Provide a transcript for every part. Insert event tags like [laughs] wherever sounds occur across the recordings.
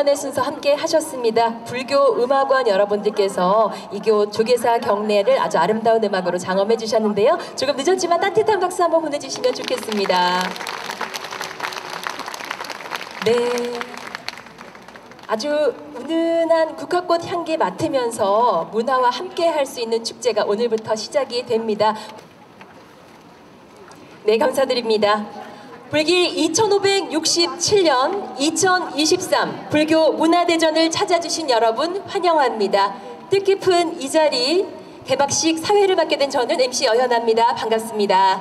공연의 순서 함께 하셨습니다. 불교 음악원 여러분들께서 이교 조계사 경례를 아주 아름다운 음악으로 장엄해 주셨는데요. 조금 늦었지만 따뜻한 박수 한번 보내주시면 좋겠습니다. 네. 아주 은은한 국화꽃 향기 맡으면서 문화와 함께 할 수 있는 축제가 오늘부터 시작이 됩니다. 네, 감사드립니다. 불기 2567년 2023 불교 문화대전을 찾아주신 여러분 환영합니다. 뜻깊은 이 자리 개막식 사회를 맡게 된 저는 MC 여현아입니다. 반갑습니다.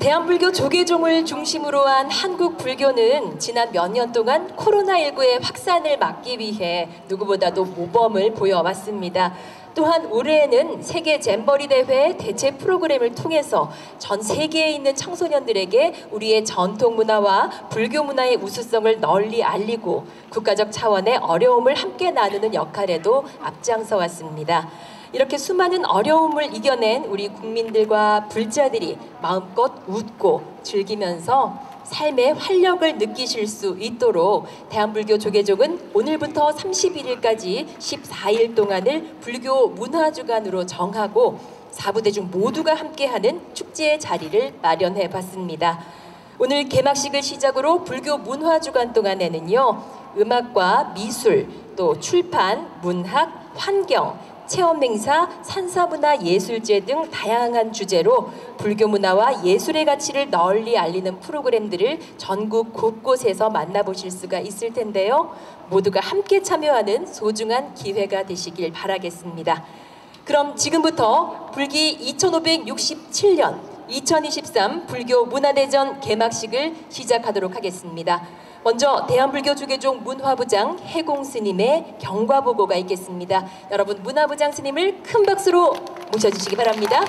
대한불교 조계종을 중심으로 한 한국 불교는 지난 몇 년 동안 코로나19의 확산을 막기 위해 누구보다도 모범을 보여왔습니다. 또한 올해에는 세계 잼버리 대회 대체 프로그램을 통해서 전 세계에 있는 청소년들에게 우리의 전통 문화와 불교 문화의 우수성을 널리 알리고 국가적 차원의 어려움을 함께 나누는 역할에도 앞장서 왔습니다. 이렇게 수많은 어려움을 이겨낸 우리 국민들과 불자들이 마음껏 웃고 즐기면서 삶의 활력을 느끼실 수 있도록 대한불교 조계종은 오늘부터 31일까지 14일 동안을 불교 문화주간으로 정하고 사부대중 모두가 함께하는 축제의 자리를 마련해 봤습니다. 오늘 개막식을 시작으로 불교 문화주간 동안에는요 음악과 미술 또 출판, 문학, 환경 체험 행사, 산사문화 예술제 등 다양한 주제로 불교 문화와 예술의 가치를 널리 알리는 프로그램들을 전국 곳곳에서 만나보실 수가 있을 텐데요. 모두가 함께 참여하는 소중한 기회가 되시길 바라겠습니다. 그럼 지금부터 불기 2567년 2023 불교 문화대전 개막식을 시작하도록 하겠습니다. 먼저 대한불교 주계종 문화부장 해공 스님의 경과 보고가 있겠습니다. 여러분 문화부장 스님을 큰 박수로 모셔주시기 바랍니다.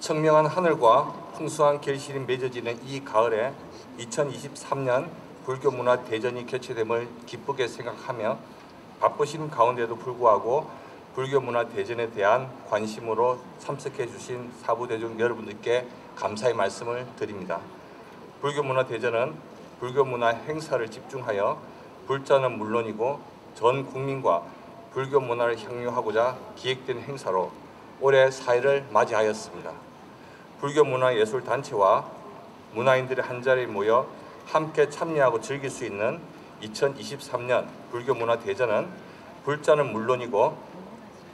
청명한 하늘과 풍수한 결실이 맺어지는 이 가을에 2023년 불교문화 대전이 개최됨을 기쁘게 생각하며 바쁘신 가운데도 불구하고 불교문화 대전에 대한 관심으로 참석해 주신 사부대중 여러분들께 감사의 말씀을 드립니다. 불교문화 대전은 불교문화 행사를 집중하여 불자는 물론이고 전 국민과 불교 문화를 향유하고자 기획된 행사로 올해 사회를 맞이하였습니다. 불교 문화 예술 단체와 문화인들의 한자리에 모여 함께 참여하고 즐길 수 있는 2023년 불교 문화 대전은 불자는 물론이고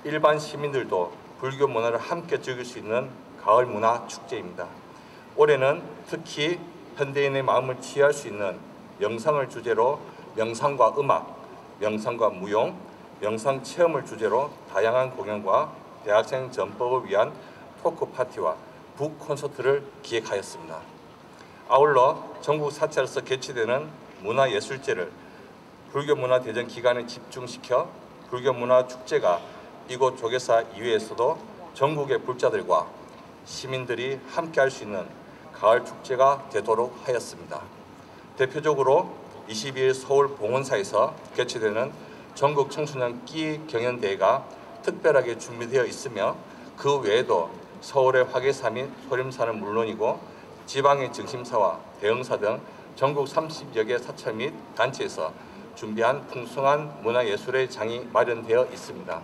일반 시민들도 불교 문화를 함께 즐길 수 있는 가을 문화 축제입니다. 올해는 특히 현대인의 마음을 취할 수 있는 명상을 주제로 명상과 음악, 명상과 무용, 명상 체험을 주제로 다양한 공연과 대학생 전법을 위한 토크 파티와 북 콘서트를 기획하였습니다. 아울러 전국 사찰에서 개최되는 문화예술제를 불교문화대전 기간에 집중시켜 불교문화축제가 이곳 조계사 이외에서도 전국의 불자들과 시민들이 함께 할 수 있는 가을 축제가 되도록 하였습니다. 대표적으로 22일 서울 봉원사에서 개최되는 전국 청소년 끼 경연대회가 특별하게 준비되어 있으며 그 외에도 서울의 화계사 및 소림사는 물론이고 지방의 증심사와 대형사 등 전국 30여 개 사찰 및 단체에서 준비한 풍성한 문화예술의 장이 마련되어 있습니다.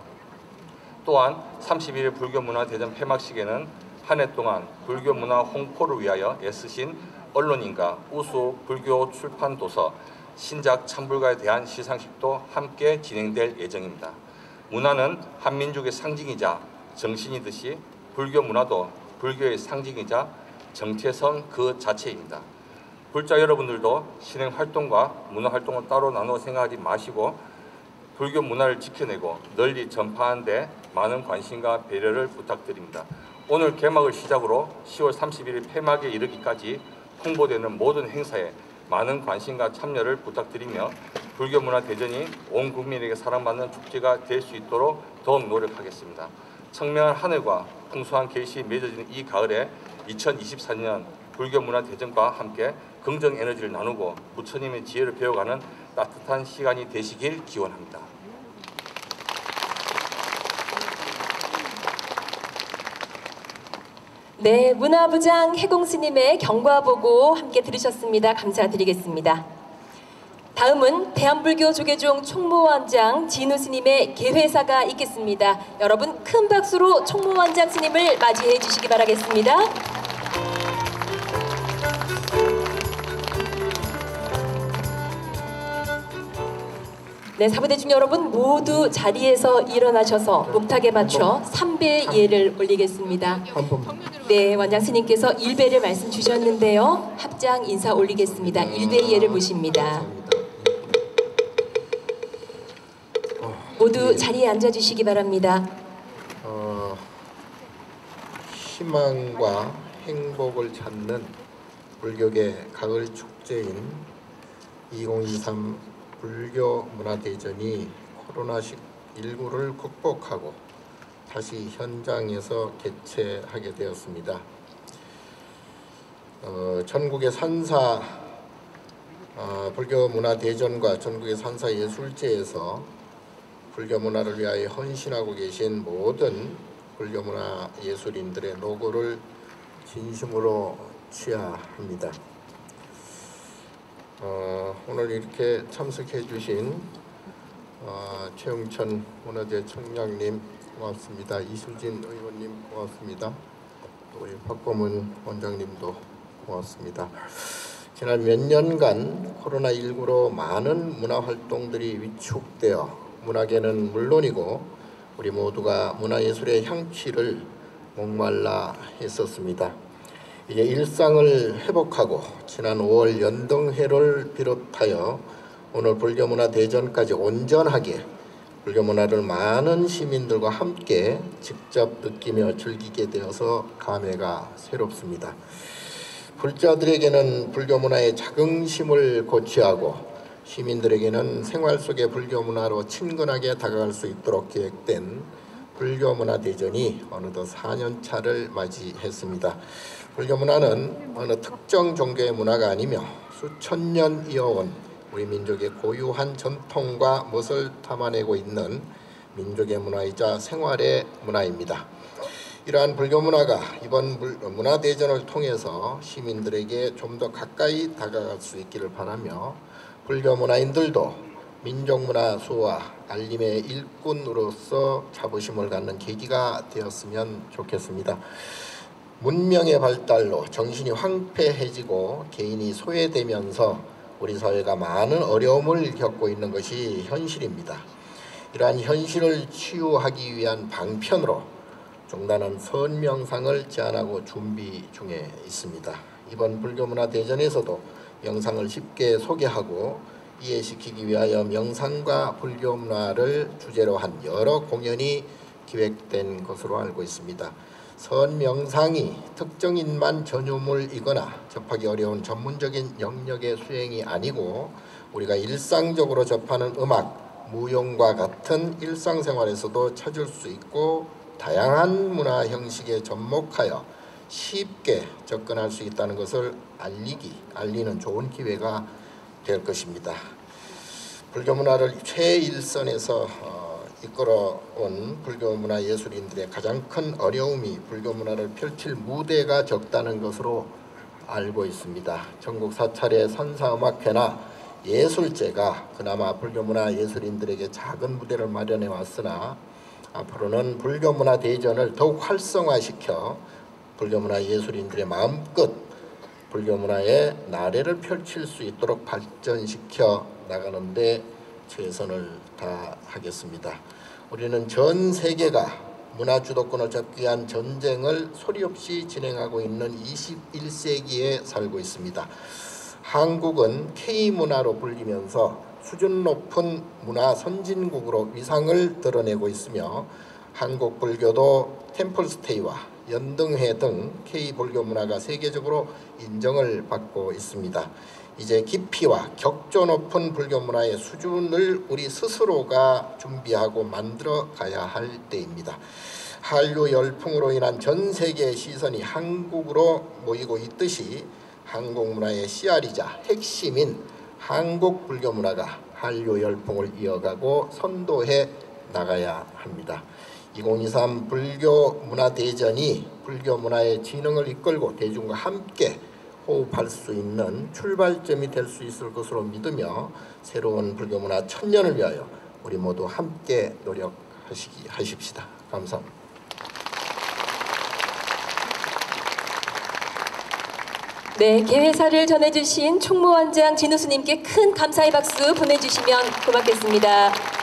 또한 31일 불교문화대전 폐막식에는 한 해 동안 불교문화 홍보를 위하여 애쓰신 언론인과 우수 불교 출판 도서 신작 참불가에 대한 시상식도 함께 진행될 예정입니다. 문화는 한민족의 상징이자 정신이듯이 불교 문화도 불교의 상징이자 정체성 그 자체입니다. 불자 여러분들도 신행 활동과 문화 활동을 따로 나누어 생각하지 마시고 불교 문화를 지켜내고 널리 전파하는 데 많은 관심과 배려를 부탁드립니다. 오늘 개막을 시작으로 10월 31일 폐막에 이르기까지 홍보되는 모든 행사에 많은 관심과 참여를 부탁드리며 불교문화대전이 온 국민에게 사랑받는 축제가 될 수 있도록 더욱 노력하겠습니다. 청명한 하늘과 풍성한 결실이 맺어지는 이 가을에 2024년 불교 문화 대전과 함께 긍정 에너지를 나누고 부처님의 지혜를 배워가는 따뜻한 시간이 되시길 기원합니다. 네, 문화부장 해공스님의 경과 보고 함께 들으셨습니다. 감사드리겠습니다. 다음은 대한불교 조계종 총무원장 진우 스님의 개회사가 있겠습니다. 여러분 큰 박수로 총무원장 스님을 맞이해 주시기 바라겠습니다. 네, 사부대중 여러분 모두 자리에서 일어나셔서 목탁에 맞춰 삼배 예를 올리겠습니다. 네, 원장 스님께서 일배를 말씀 주셨는데요. 합장 인사 올리겠습니다. 일배 예를. 감사합니다. 모두 자리에 앉아 주시기 바랍니다. 어, 희망과 행복을 찾는 불교계 가을 축제인 2023 불교 문화대전이 코로나19를 극복하고 다시 현장에서 개최하게 되었습니다. 어, 전국의 산사 어, 불교 문화 대전과 전국의 산사 예술제에서 불교 문화를 위하여 헌신하고 계신 모든 불교 문화 예술인들의 노고를 진심으로 취하합니다. 어, 오늘 이렇게 참석해 주신 어, 최영천 문화재 청장님 고맙습니다. 이수진 의원님 고맙습니다. 또 우리 박범은 원장님도 고맙습니다. 지난 몇 년간 코로나19로 많은 문화 활동들이 위축되어 문화계는 물론이고 우리 모두가 문화예술의 향취를 목말라 했었습니다. 이제 일상을 회복하고 지난 5월 연등회를 비롯하여 오늘 불교문화 대전까지 온전하게 불교문화를 많은 시민들과 함께 직접 느끼며 즐기게 되어서 감회가 새롭습니다. 불자들에게는 불교문화의 자긍심을 고취하고 시민들에게는 생활 속의 불교문화로 친근하게 다가갈 수 있도록 계획된 불교문화대전이 어느덧 4년차를 맞이했습니다. 불교 문화는 어느 특정 종교의 문화가 아니며 수천 년 이어온 우리 민족의 고유한 전통과 멋을 담아내고 있는 민족의 문화이자 생활의 문화입니다. 이러한 불교 문화가 이번 문화 대전을 통해서 시민들에게 좀 더 가까이 다가갈 수 있기를 바라며 불교 문화인들도 민족 문화 수호와 알림의 일꾼으로서 자부심을 갖는 계기가 되었으면 좋겠습니다. 문명의 발달로 정신이 황폐해지고 개인이 소외되면서 우리 사회가 많은 어려움을 겪고 있는 것이 현실입니다. 이러한 현실을 치유하기 위한 방편으로 종단은 선명상을 제안하고 준비 중에 있습니다. 이번 불교문화 대전에서도 영상을 쉽게 소개하고 이해시키기 위하여 명상과 불교문화를 주제로 한 여러 공연이 기획된 것으로 알고 있습니다. 선명상이 특정인만 전유물이거나 접하기 어려운 전문적인 영역의 수행이 아니고 우리가 일상적으로 접하는 음악, 무용과 같은 일상생활에서도 찾을 수 있고 다양한 문화 형식에 접목하여 쉽게 접근할 수 있다는 것을 알리기, 알리는 좋은 기회가 될 것입니다. 불교 문화를 최일선에서 어, 이끌어온 불교 문화 예술인들의 가장 큰 어려움이 불교 문화를 펼칠 무대가 적다는 것으로 알고 있습니다. 전국 사찰의 선사음악회나 예술제가 그나마 불교 문화 예술인들에게 작은 무대를 마련해 왔으나 앞으로는 불교 문화 대전을 더욱 활성화시켜 불교 문화 예술인들의 마음껏 불교 문화의 나래를 펼칠 수 있도록 발전시켜 나가는데 최선을 다하겠습니다. 우리는 전 세계가 문화 주도권을 잡기 위한 전쟁을 소리 없이 진행하고 있는 21세기에 살고 있습니다. 한국은 K 문화로 불리면서 수준 높은 문화 선진국으로 위상을 드러내고 있으며 한국 불교도 템플스테이와 연등회 등 K 불교 문화가 세계적으로 인정을 받고 있습니다. 이제 깊이와 격조 높은 불교 문화의 수준을 우리 스스로가 준비하고 만들어 가야 할 때입니다. 한류 열풍으로 인한 전 세계의 시선이 한국으로 모이고 있듯이 한국 문화의 씨알이자 핵심인 한국 불교 문화가 한류 열풍을 이어가고 선도해 나가야 합니다. 2023 불교 문화 대전이 불교 문화의 진흥을 이끌고 대중과 함께 호흡할 수 있는 출발점이 될 수 있을 것으로 믿으며 새로운 불교 문화 천년을 위하여 우리 모두 함께 노력하시기 하십시다. 감사합니다. 네, 개회사를 전해주신 총무원장 진우수님께 큰 감사의 박수 보내주시면 고맙겠습니다.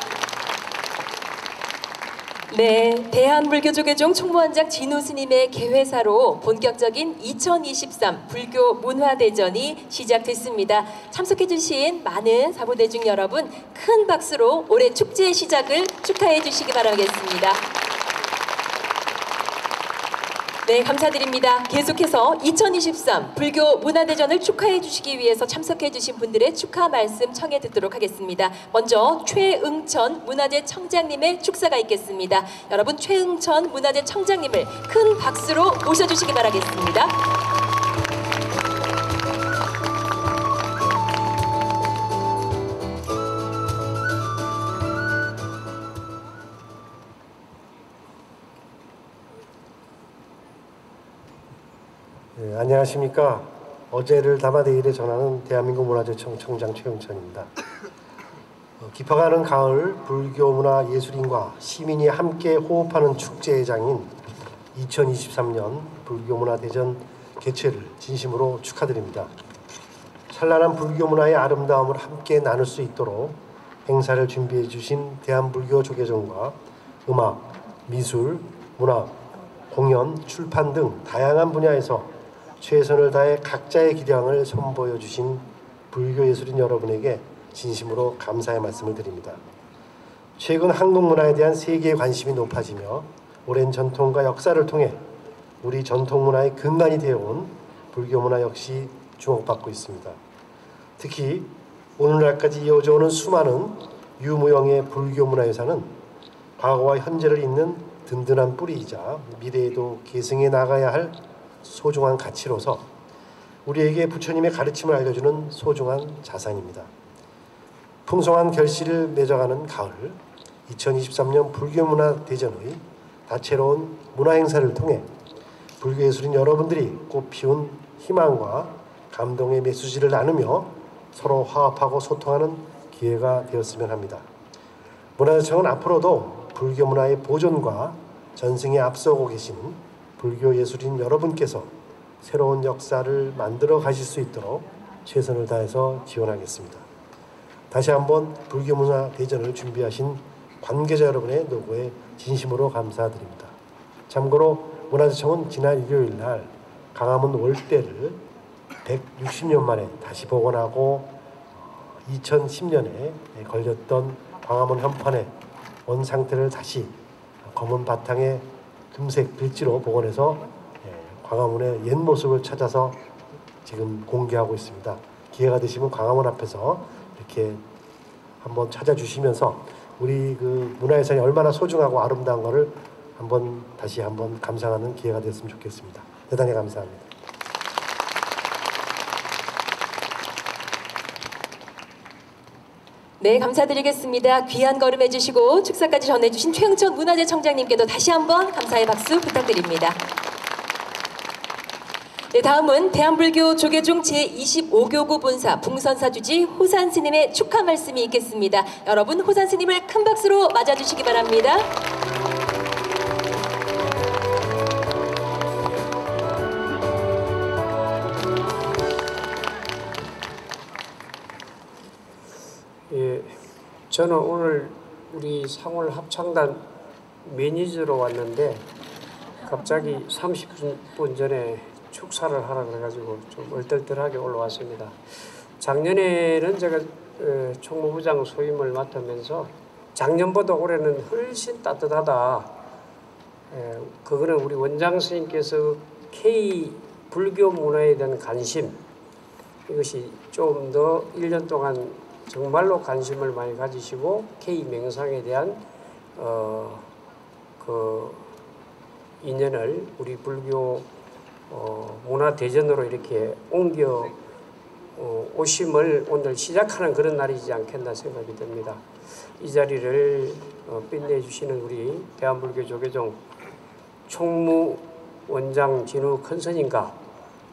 네, 대한불교조계종 총무원장 진우스님의 개회사로 본격적인 2023 불교 문화대전이 시작됐습니다. 참석해주신 많은 사보대중 여러분 큰 박수로 올해 축제의 시작을 축하해 주시기 바라겠습니다. 네, 감사드립니다. 계속해서 2023 불교 문화대전을 축하해 주시기 위해서 참석해 주신 분들의 축하 말씀 청해 듣도록 하겠습니다. 먼저 최응천 문화재 청장님의 축사가 있겠습니다. 여러분 최응천 문화재 청장님을 큰 박수로 모셔 주시기 바라겠습니다. 안녕하십니까. 어제를 담아 내일에 전하는 대한민국 문화재청 청장 최영천입니다. 어, 깊어가는 가을 불교 문화 예술인과 시민이 함께 호흡하는 축제의 장인 2023년 불교 문화 대전 개최를 진심으로 축하드립니다. 찬란한 불교 문화의 아름다움을 함께 나눌 수 있도록 행사를 준비해 주신 대한불교 조계종과 음악, 미술, 문학, 공연, 출판 등 다양한 분야에서 최선을 다해 각자의 기량을 선보여 주신 불교 예술인 여러분에게 진심으로 감사의 말씀을 드립니다. 최근 한국 문화에 대한 세계의 관심이 높아지며 오랜 전통과 역사를 통해 우리 전통 문화의 근간이 되어온 불교 문화 역시 주목받고 있습니다. 특히 오늘날까지 이어져 오는 수많은 유무형의 불교 문화유산은 과거와 현재를 잇는 든든한 뿌리이자 미래에도 계승해 나가야 할 소중한 가치로서 우리에게 부처님의 가르침을 알려주는 소중한 자산입니다. 풍성한 결실을 맺어가는 가을 2023년 불교문화 대전의 다채로운 문화 행사를 통해 불교 예술인 여러분들이 꽃피운 희망과 감동의 메시지를 나누며 서로 화합하고 소통하는 기회가 되었으면 합니다. 문화재청은 앞으로도 불교 문화의 보존과 전승에 앞서고 계시는 불교 예술인 여러분께서 새로운 역사를 만들어 가실 수 있도록 최선을 다해서 지원하겠습니다. 다시 한번 불교 문화 대전을 준비하신 관계자 여러분의 노고에 진심으로 감사드립니다. 참고로 문화재청은 지난 일요일 날 강화문 월대를 160년 만에 다시 복원하고 2010년에 걸렸던 광화문 현판의 원 상태를 다시 검은 바탕에 금색 빌지로 복원해서 예, 광화문의 옛 모습을 찾아서 지금 공개하고 있습니다. 기회가 되시면 광화문 앞에서 이렇게 한번 찾아주시면서 우리 그 문화유산이 얼마나 소중하고 아름다운 것을 한번 다시 한번 감상하는 기회가 됐으면 좋겠습니다. 대단히 감사합니다. 네, 감사드리겠습니다. 귀한 걸음 해주시고 축사까지 전해주신 최영천 문화재 청장님께도 다시 한번 감사의 박수 부탁드립니다. 네, 다음은 대한불교 조계종 제25교구 본사 풍선사주지 호산 스님의 축하 말씀이 있겠습니다. 여러분 호산 스님을 큰 박수로 맞아주시기 바랍니다. 저는 오늘 우리 상월 합창단 매니저로 왔는데 갑자기 30분 전에 축사를 하라 그래가지고 좀 얼떨떨하게 올라왔습니다. 작년에는 제가 어, 총무부장 소임을 맡으면서 작년보다 올해는 훨씬 따뜻하다. 에, 그거는 우리 원장 스님께서 K 불교 문화에 대한 관심 이것이 좀 더 1년 동안 정말로 관심을 많이 가지시고 K 명상에 대한 어, 그 인연을 우리 불교 어, 문화 대전으로 이렇게 옮겨 어, 오심을 오늘 시작하는 그런 날이지 않겠나 생각이 듭니다. 이 자리를 어, 빛내주시는 우리 대한불교 조계종 총무 원장 진우 큰스님과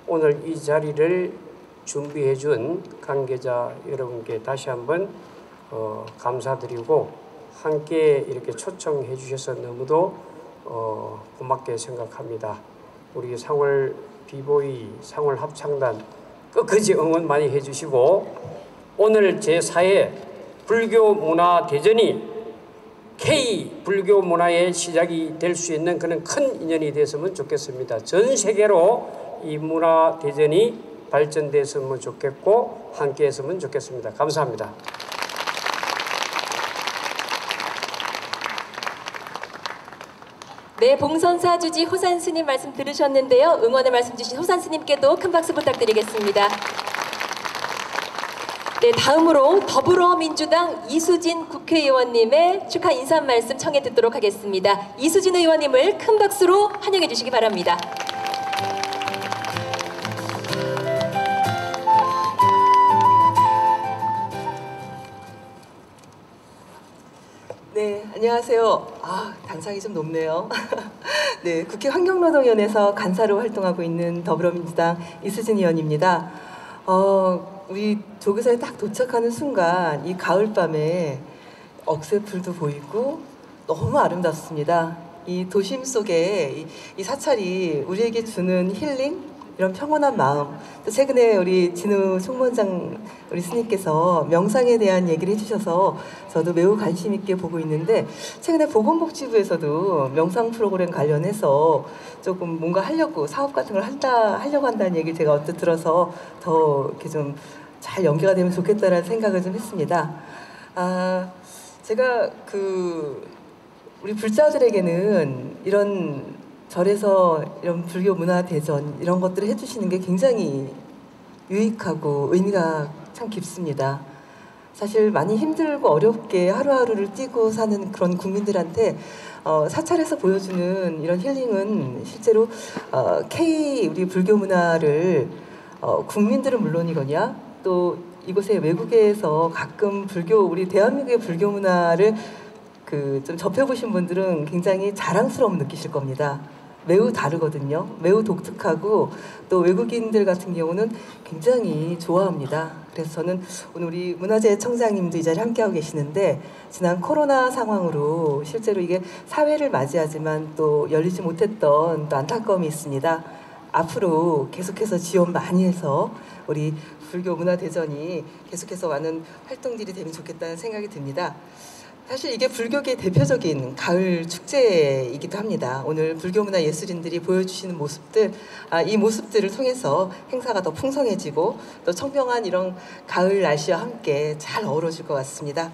오늘 이 자리를 준비해 준 관계자 여러분께 다시 한번 어, 감사드리고 함께 이렇게 초청해 주셔서 너무도 어, 고맙게 생각합니다. 우리 상월 비보이 상월 합창단 끝까지 응원 많이 해주시고 오늘 제4회 불교 문화 대전이 K 불교 문화의 시작이 될 수 있는 그런 큰 인연이 됐으면 좋겠습니다. 전 세계로 이 문화 대전이 발전됐으면 좋겠고 함께 했으면 좋겠습니다. 감사합니다. 네, 봉선사 주지 호산 스님 말씀 들으셨는데요. 응원의 말씀 주신 호산 스님께도 큰 박수 부탁드리겠습니다. 네, 다음으로 더불어민주당 이수진 국회의원님의 축하 인사 말씀 청해 듣도록 하겠습니다. 이수진 의원님을 큰 박수로 환영해 주시기 바랍니다. 안녕하세요. 아, 단상이 좀 높네요. [laughs] 네, 국회 환경노동위원회에서 간사로 활동하고 있는 더불어민주당 이수진 의원입니다. 어, 우리 조교사에 딱 도착하는 순간 이 가을밤에 억새풀도 보이고 너무 아름답습니다. 이 도심 속에 이, 이 사찰이 우리에게 주는 힐링 이런 평온한 마음 또 최근에 우리 진우 총무원장 우리 스님께서 명상에 대한 얘기를 해주셔서 저도 매우 관심 있게 보고 있는데 최근에 보건복지부에서도 명상 프로그램 관련해서 조금 뭔가 하려고 사업 같은 걸 한다 하려고 한다는 얘기를 제가 언뜻 들어서 더 이렇게 좀 잘 연계가 되면 좋겠다라는 생각을 좀 했습니다. 아 제가 그 우리 불자들에게는 이런 절에서 이런 불교 문화 대전 이런 것들을 해주시는 게 굉장히 유익하고 의미가 참 깊습니다. 사실 많이 힘들고 어렵게 하루하루를 뛰고 사는 그런 국민들한테 어, 사찰에서 보여주는 이런 힐링은 실제로 어, K 우리 불교 문화를 어, 국민들은 물론이거냐 또 이곳에 외국에서 가끔 불교 우리 대한민국의 불교 문화를 그 좀 접해보신 분들은 굉장히 자랑스러움 느끼실 겁니다. 매우 다르거든요. 매우 독특하고 또 외국인들 같은 경우는 굉장히 좋아합니다. 그래서 저는 오늘 우리 문화재 청장님도 이 자리에 함께하고 계시는데 지난 코로나 상황으로 실제로 이게 사회를 맞이하지만 또 열리지 못했던 또 안타까움이 있습니다. 앞으로 계속해서 지원 많이 해서 우리 불교 문화대전이 계속해서 많은 활동들이 되면 좋겠다는 생각이 듭니다. 사실 이게 불교계의 대표적인 가을 축제이기도 합니다. 오늘 불교문화 예술인들이 보여주시는 모습들, 아, 이 모습들을 통해서 행사가 더 풍성해지고 또 청명한 이런 가을 날씨와 함께 잘 어우러질 것 같습니다.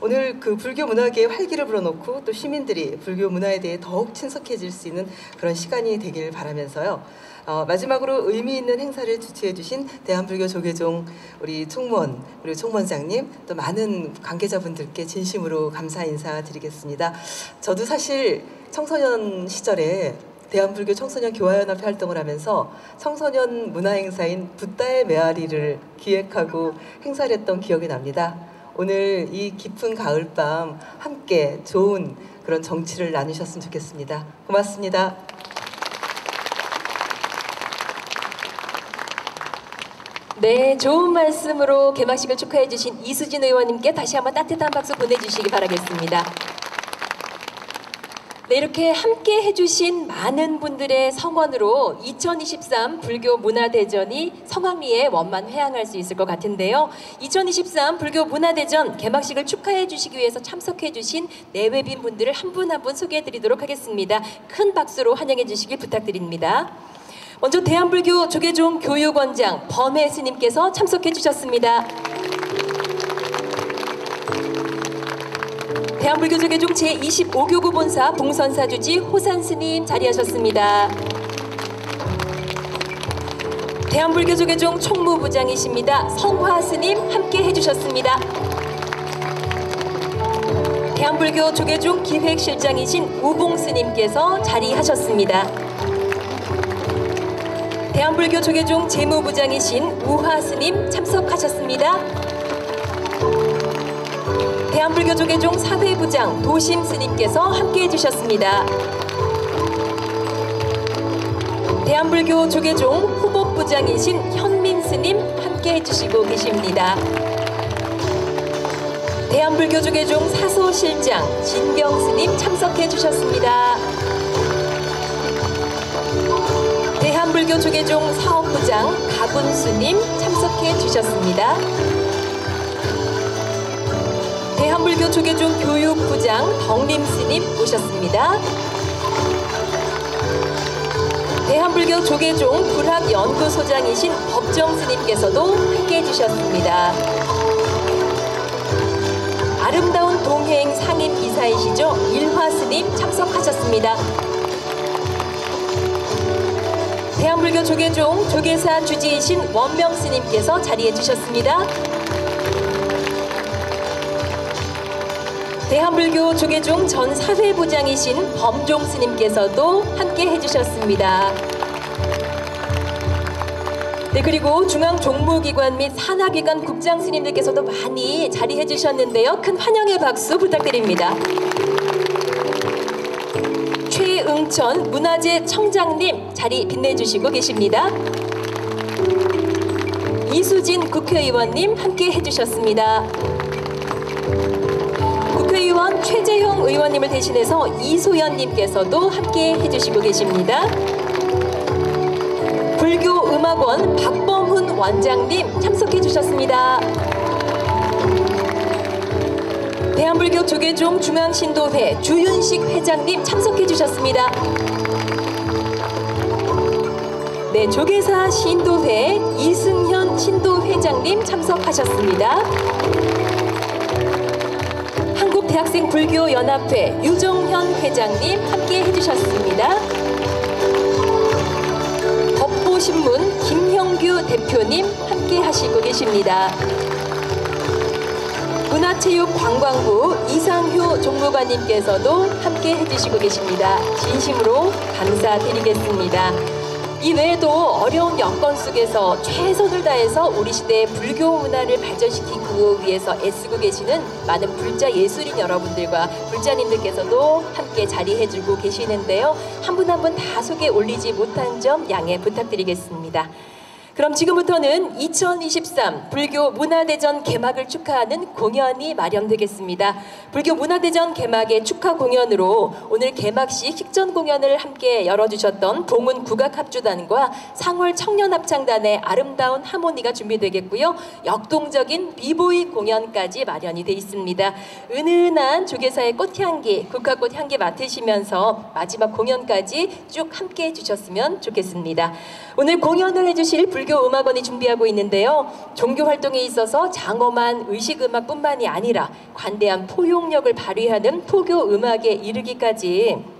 오늘 그 불교 문화계의 활기를 불어넣고 또 시민들이 불교 문화에 대해 더욱 친숙해질 수 있는 그런 시간이 되길 바라면서요. 어, 마지막으로 의미 있는 행사를 주최해 주신 대한불교 조계종 우리 총무원 그리고 총무원장님 또 많은 관계자분들께 진심으로 감사 인사드리겠습니다. 저도 사실 청소년 시절에 대한불교 청소년 교화연합회 활동을 하면서 청소년 문화행사인 붓다의 메아리를 기획하고 행사를 했던 기억이 납니다. 오늘 이 깊은 가을밤 함께 좋은 그런 정치를 나누셨으면 좋겠습니다. 고맙습니다. 네, 좋은 말씀으로 개막식을 축하해 주신 이수진 의원님께 다시 한번 따뜻한 박수 보내주시기 바라겠습니다. 네, 이렇게 함께 해주신 많은 분들의 성원으로 2023 불교 문화대전이 성황리에 원만 회항할 수 있을 것 같은데요. 2023 불교 문화대전 개막식을 축하해 주시기 위해서 참석해 주신 내외빈 분들을 한 분 한 분 소개해 드리도록 하겠습니다. 큰 박수로 환영해 주시길 부탁드립니다. 먼저 대한불교 조계종 교육원장 범혜 스님께서 참석해 주셨습니다. 대한불교 조계종 제25교구 본사 봉선사 주지 호산 스님 자리하셨습니다. 대한불교 조계종 총무부장이십니다. 성화 스님 함께 해주셨습니다. 대한불교 조계종 기획실장이신 우봉 스님께서 자리하셨습니다. 대한불교 조계종 재무부장이신 우화스님 참석하셨습니다. 대한불교 조계종 사회부장 도심 스님께서 함께해 주셨습니다. 대한불교 조계종 후보부장이신 현민 스님 함께해 주시고 계십니다. 대한불교 조계종 사소실장 진병스님 참석해 주셨습니다. 대한불교 조계종 사업부장 가군수님 참석해 주셨습니다. 대한불교 조계종 교육부장 덕림스님 오셨습니다. 대한불교 조계종 불학연구소장이신 법정스님께서도 함께 해 주셨습니다. 아름다운 동행 상임 이사이시죠 일화스님 참석하셨습니다. 대한불교 조계종 조계사 주지이신 원명 스님께서 자리해 주셨습니다. 대한불교 조계종 전 사회부장이신 범종 스님께서도 함께 해주셨습니다. 네, 그리고 중앙종무기관 및 산하기관 국장 스님들께서도 많이 자리해 주셨는데요. 큰 환영의 박수 부탁드립니다. 최응천 문화재 청장님 자리 빛내주시고 계십니다. 이수진 국회의원님 함께 해주셨습니다. 국회의원 최재형 의원님을 대신해서 이소연님께서도 함께 해주시고 계십니다. 불교음악원 박범훈 원장님 참석해 주셨습니다. 대한불교 조계종 중앙신도회 주윤식 회장님 참석해 주셨습니다. 네, 조계사 신도회 이승현 신도회장님 참석하셨습니다. 한국대학생 불교연합회 유정현 회장님 함께 해주셨습니다. 법보신문 김형규 대표님 함께 하시고 계십니다. 문화체육관광부 이상효 종무관님께서도 함께 해주시고 계십니다. 진심으로 감사드리겠습니다. 이 외에도 어려운 여건 속에서 최선을 다해서 우리 시대의 불교 문화를 발전시키기 위해서 애쓰고 계시는 많은 불자 예술인 여러분들과 불자님들께서도 함께 자리해주고 계시는데요. 한 분 한 분 다 소개 올리지 못한 점 양해 부탁드리겠습니다. 그럼 지금부터는 2023 불교 문화대전 개막을 축하하는 공연이 마련되겠습니다. 불교 문화대전 개막의 축하 공연으로 오늘 개막식 식전 공연을 함께 열어주셨던 봉은 국악합주단과 상월 청년합창단의 아름다운 하모니가 준비되겠고요. 역동적인 비보이 공연까지 마련이 돼 있습니다. 은은한 조계사의 꽃향기, 국화꽃 향기 맡으시면서 마지막 공연까지 쭉 함께 해주셨으면 좋겠습니다. 오늘 공연을 해주실 불교 음악원이 준비하고 있는데요. 종교 활동에 있어서 장엄한 의식 음악뿐만이 아니라 관대한 포용력을 발휘하는 포교 음악에 이르기까지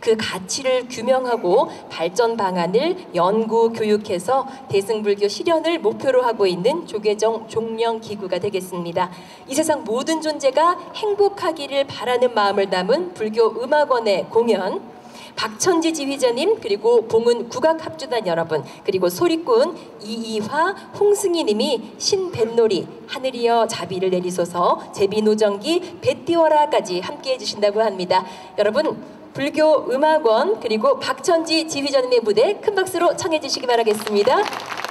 그 가치를 규명하고 발전 방안을 연구 교육해서 대승불교 실현을 목표로 하고 있는 조계종 종령 기구가 되겠습니다. 이 세상 모든 존재가 행복하기를 바라는 마음을 담은 불교 음악원의 공연 박천지 지휘자님 그리고 봉은 국악합주단 여러분 그리고 소리꾼 이이화 홍승희님이 신뱃놀이 하늘이여 자비를 내리소서 제비노정기 배띄워라까지 함께 해주신다고 합니다. 여러분 불교 음악원 그리고 박천지 지휘자님의 무대 큰 박수로 청해 주시기 바라겠습니다.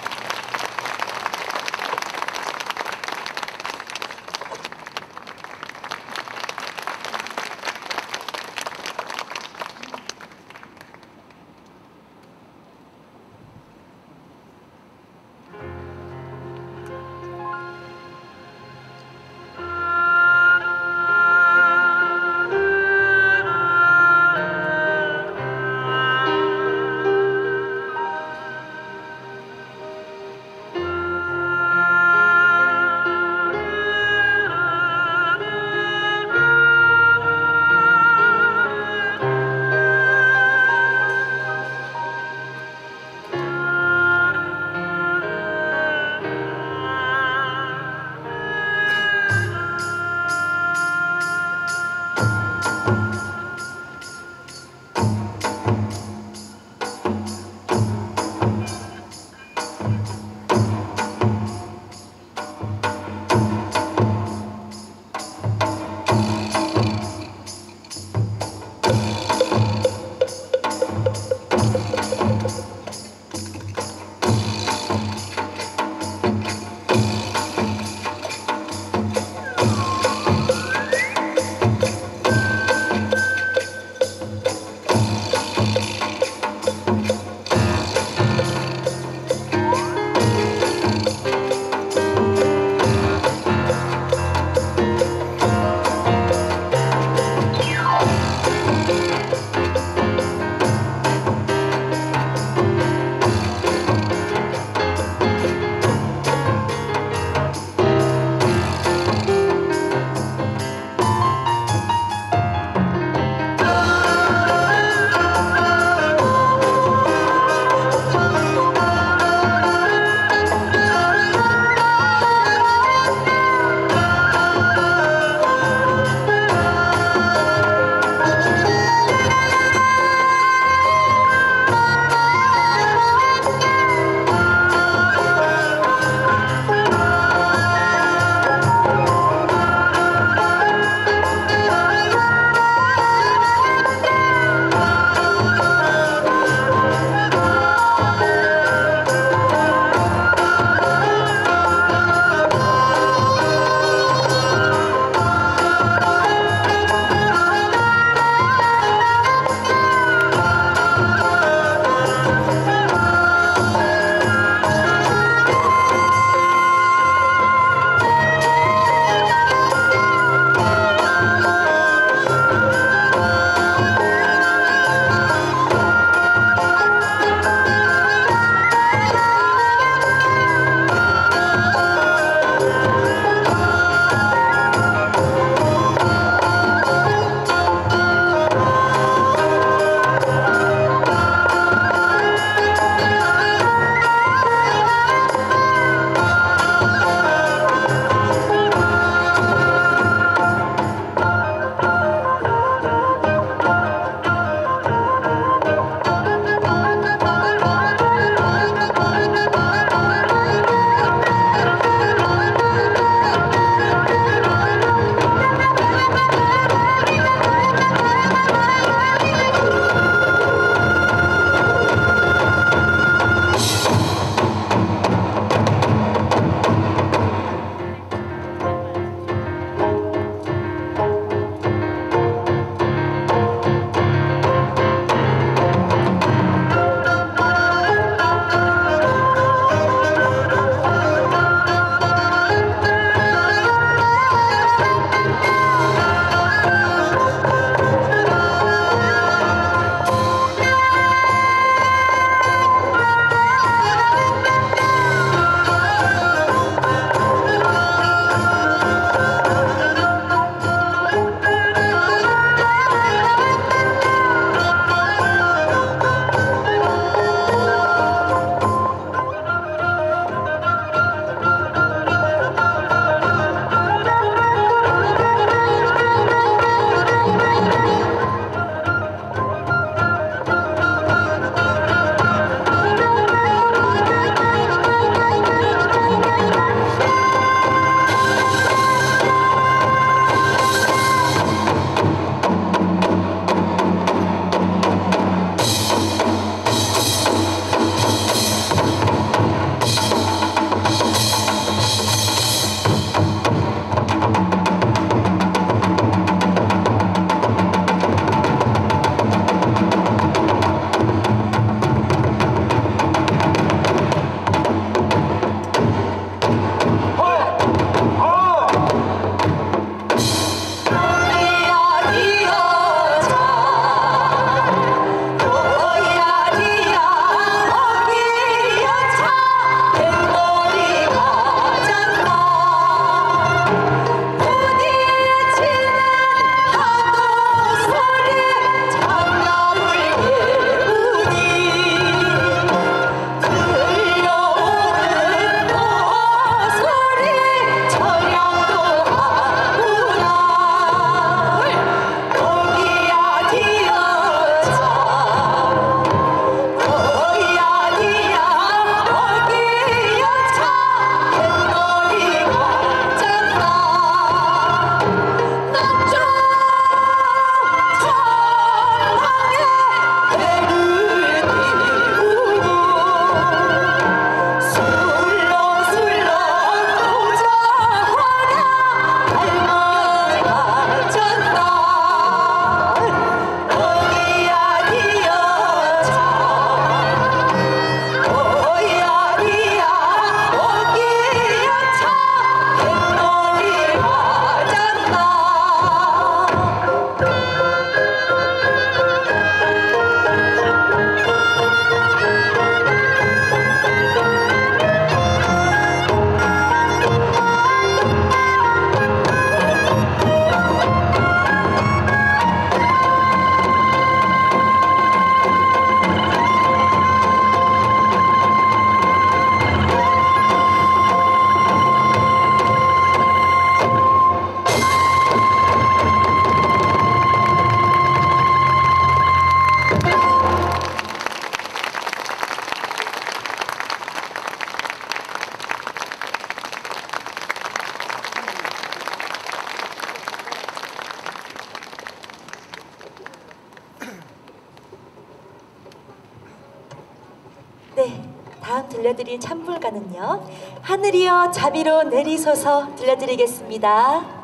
자비로 내리소서 들려드리겠습니다.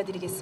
알려드리겠습니다.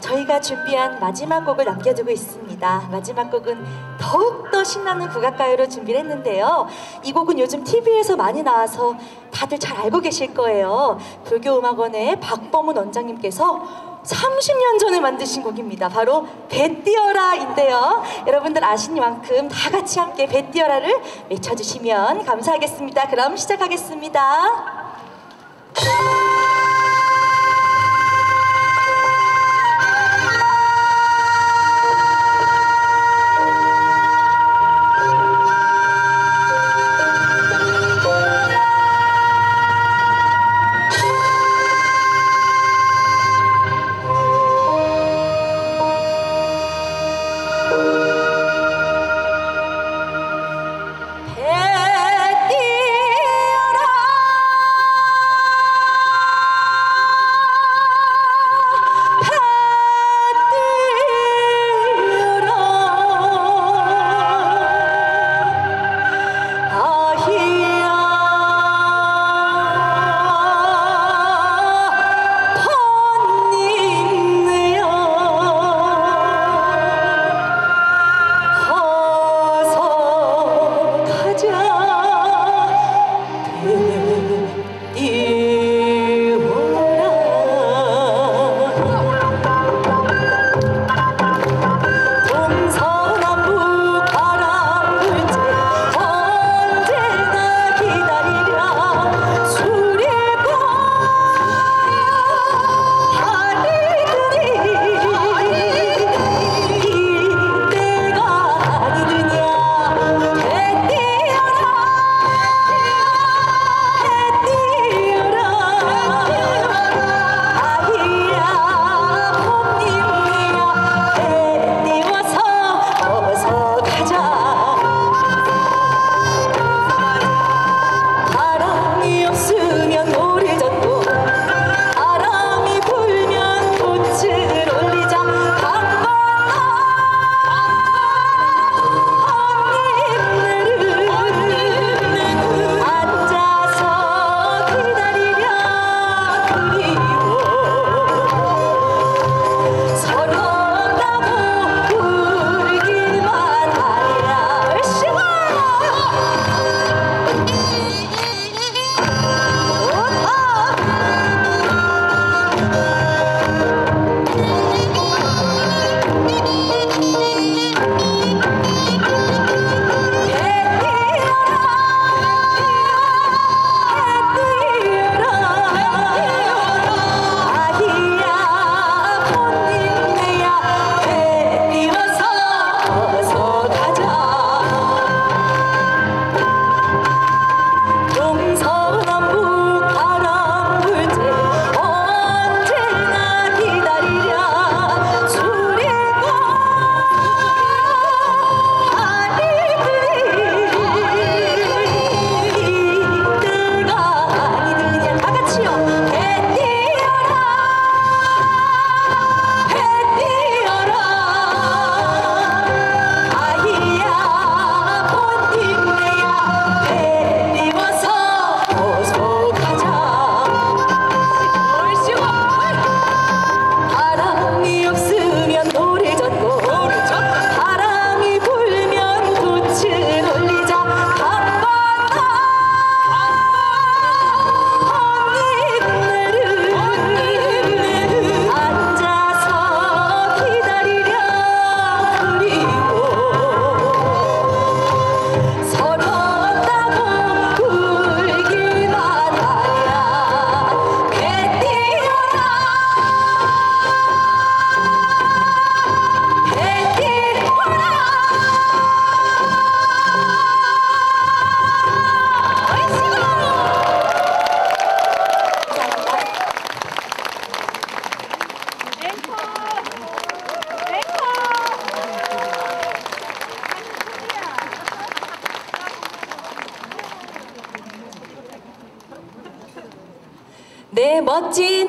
저희가 준비한 마지막 곡을 남겨두고 있습니다. 마지막 곡은 더욱더 신나는 국악가요로 준비를 했는데요. 이 곡은 요즘 TV에서 많이 나와서 다들 잘 알고 계실 거예요. 불교음악원의 박범은 원장님께서 30년 전에 만드신 곡입니다. 바로 배띄어라인데요. 여러분들 아시는 만큼 다 같이 함께 배띄어라를 외쳐주시면 감사하겠습니다. 그럼 시작하겠습니다.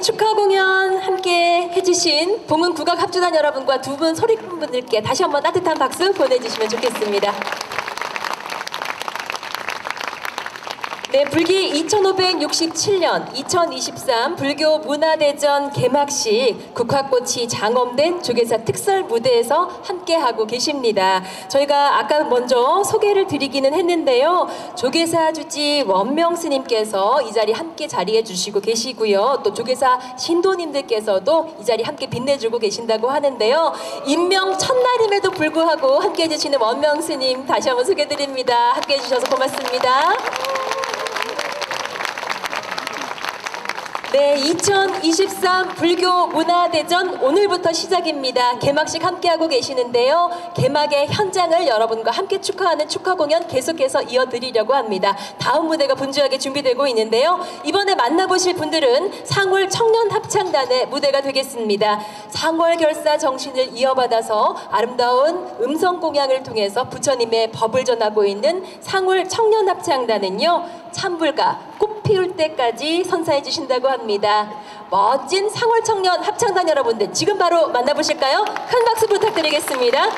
축하 공연 함께 해주신 봉은 국악 합주단 여러분과 두 분 소리꾼 분들께 다시 한번 따뜻한 박수 보내주시면 좋겠습니다. 네, 불기 2567년 2023 불교 문화대전 개막식 국화꽃이 장엄된 조계사 특설 무대에서 함께하고 계십니다. 저희가 아까 먼저 소개를 드리기는 했는데요. 조계사 주지 원명 스님께서 이 자리 함께 자리해 주시고 계시고요. 또 조계사 신도님들께서도 이 자리 함께 빛내주고 계신다고 하는데요. 임명 첫날임에도 불구하고 함께 해 주시는 원명 스님 다시 한번 소개드립니다. 함께 해 주셔서 고맙습니다. 네, 2023 불교 문화대전 오늘부터 시작입니다. 개막식 함께하고 계시는데요. 개막의 현장을 여러분과 함께 축하하는 축하 공연 계속해서 이어드리려고 합니다. 다음 무대가 분주하게 준비되고 있는데요. 이번에 만나보실 분들은 상월 청년 합창단의 무대가 되겠습니다. 상월 결사 정신을 이어받아서 아름다운 음성 공양을 통해서 부처님의 법을 전하고 있는 상월 청년 합창단은요. 찬불가 꽃 피울 때까지 선사해 주신다고 합니다. 멋진 상월 청년 합창단 여러분들 지금 바로 만나보실까요? 큰 박수 부탁드리겠습니다.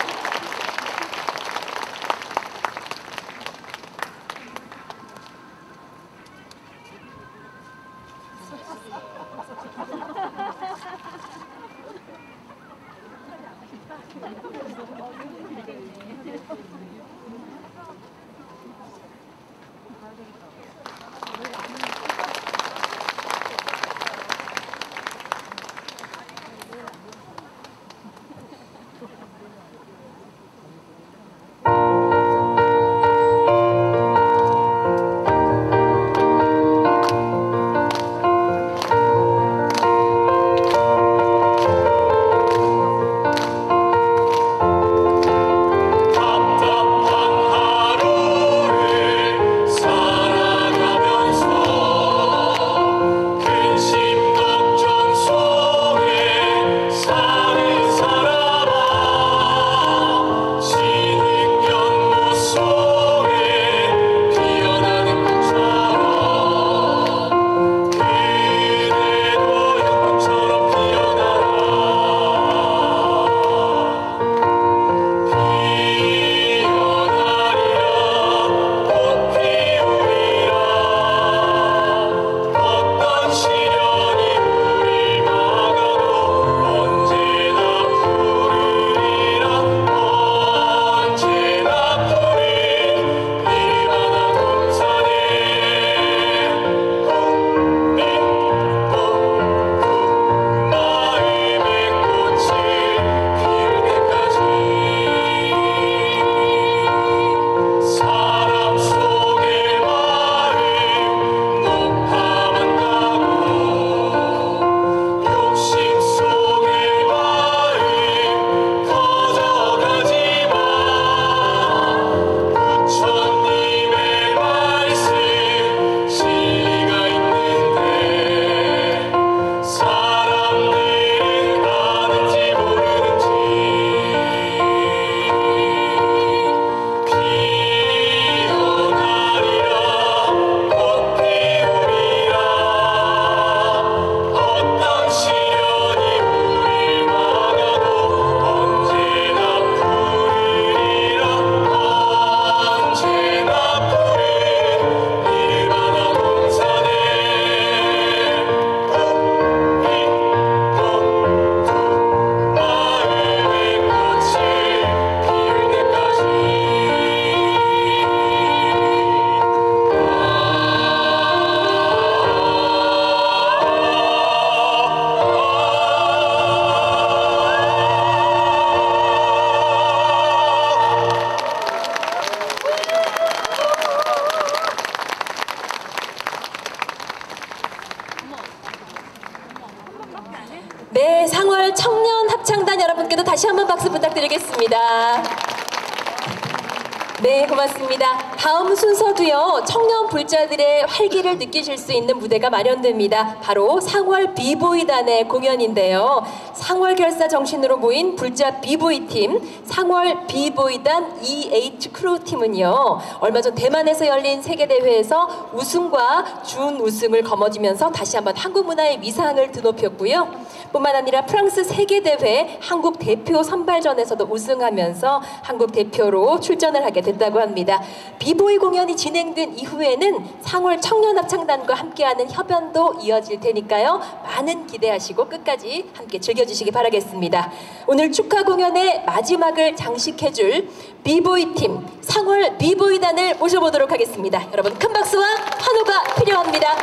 다. 다음 순서도요, 청년 불자들의 활기를 느끼실 수 있는 무대가 마련됩니다. 바로 상월 비보이단의 공연인데요. 상월 결사 정신으로 모인 불자 비보이 팀, 상월 비보이단 EH crew 팀은요, 얼마 전 대만에서 열린 세계대회에서 우승과 준우승을 거머쥐면서 다시 한번 한국 문화의 위상을 드높였고요. 뿐만 아니라 프랑스 세계대회 한국 대표 선발전에서도 우승하면서 한국 대표로 출전을 하게 됐다고 합니다. 비보이 공연이 진행된 이후에는 상월 청년합창단과 함께하는 협연도 이어질 테니까요. 많은 기대하시고 끝까지 함께 즐겨주시기 바라겠습니다. 오늘 축하 공연의 마지막을 장식해줄 비보이 팀 상월 비보이단을 모셔보도록 하겠습니다. 여러분 큰 박수와 환호가 필요합니다.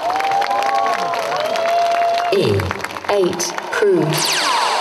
E8 eight, proved.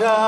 Raja.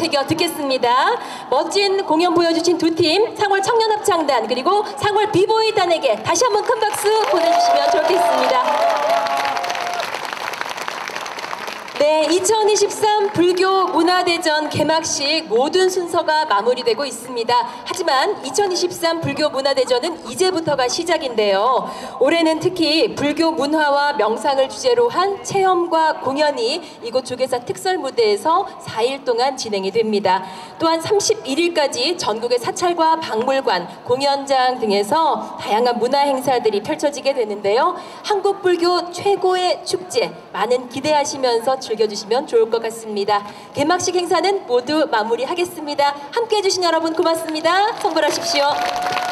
새겨 듣겠습니다. 멋진 공연 보여주신 두 팀, 상월 청년합창단, 그리고 상월 비보이단에게 다시 한번 큰 박수 보내주시면 좋겠습니다. 네, 2023 불교 문화대전 개막식 모든 순서가 마무리되고 있습니다. 하지만 2023 불교 문화대전은 이제부터가 시작인데요. 올해는 특히 불교 문화와 명상을 주제로 한 체험과 공연이 이곳 조계사 특설 무대에서 4일 동안 진행이 됩니다. 또한 31일까지 전국의 사찰과 박물관, 공연장 등에서 다양한 문화 행사들이 펼쳐지게 되는데요. 한국 불교 최고의 축제 많은 기대하시면서 즐겨주시면 좋을 것 같습니다. 개막식 행사는 모두 마무리하겠습니다. 함께해 주신 여러분 고맙습니다. 성불하십시오.